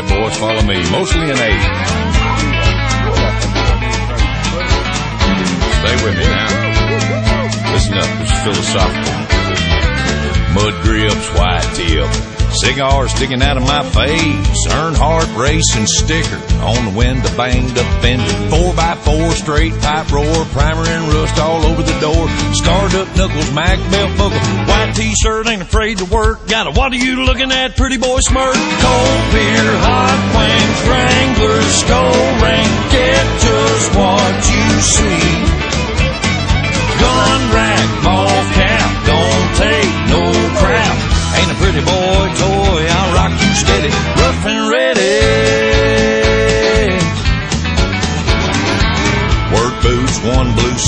right, boys, follow me. Mostly in age. Stay with me now. Listen up, is philosophical. Mud grips, white tip. Cigar sticking out of my face. Earnhardt racing sticker on the window, banged up fender. Four by four, straight pipe roar, primer and rust all over the door. Scarred up knuckles, Mac belt buckle. White t-shirt, ain't afraid to work. Got a what are you looking at, pretty boy smirk? Cold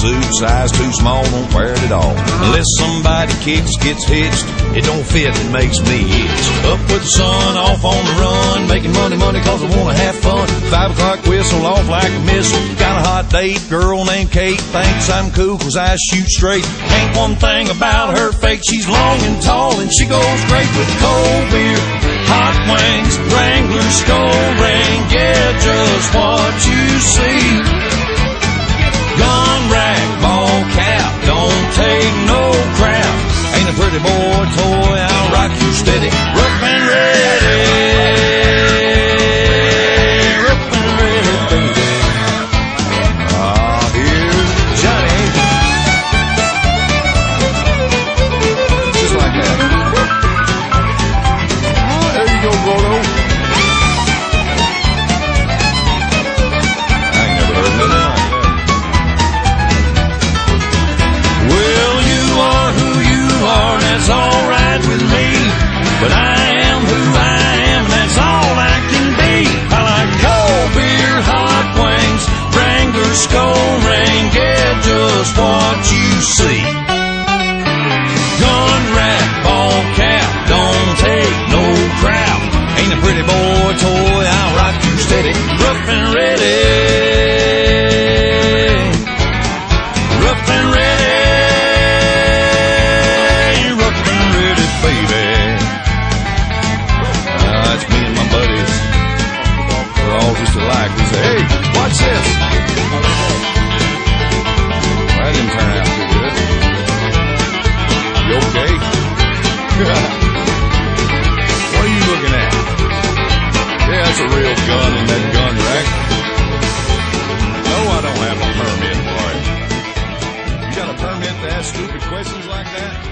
suit, size too small, don't wear it at all. Unless somebody kicks, gets hitched, it don't fit, it makes me itch. Up with the sun, off on the run, making money, money cause I wanna have fun. Five o'clock whistle, off like a missile. Got a hot date, girl named Kate, thinks I'm cool cause I shoot straight. Ain't one thing about her fake, she's long and tall and she goes great with cold beer. Hot wings, Wrangler, skull ring, yeah, just what you see. Ain't just alike. We say, hey, watch this. Well, that didn't turn out too good. You okay? what are you looking at? Yeah, that's a real gun in that gun rack. No, I don't have a permit for it. You got a permit to ask stupid questions like that?